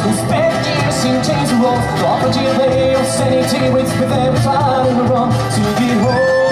and spent years in chains of rope, property of the sanity with every trial and wrong to behold.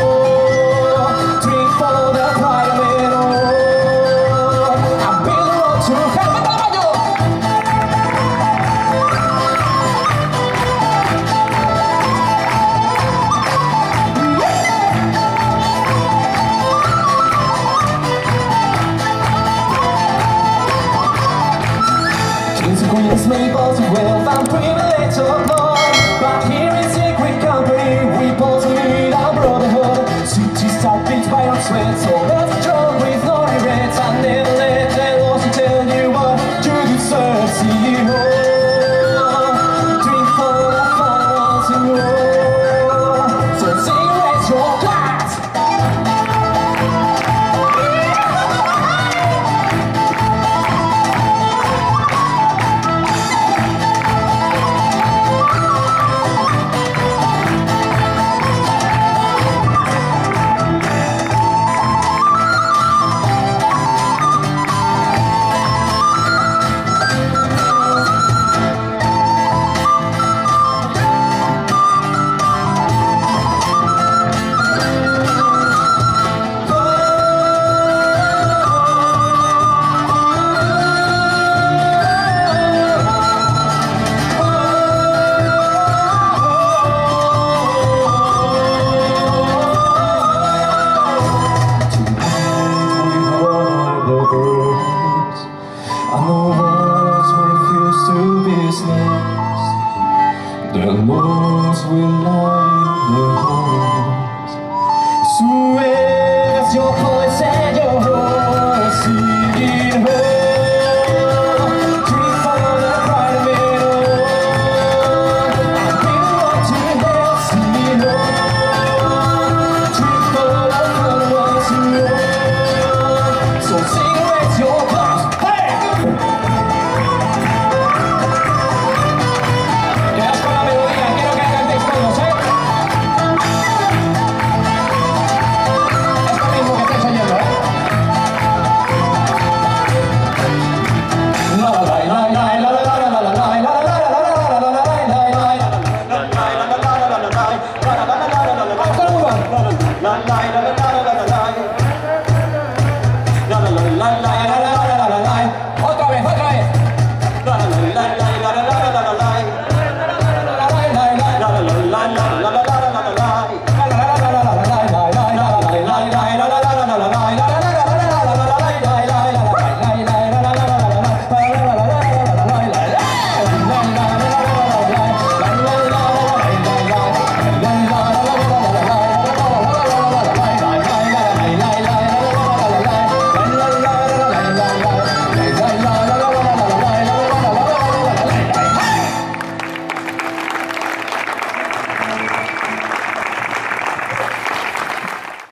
That nights we lie in One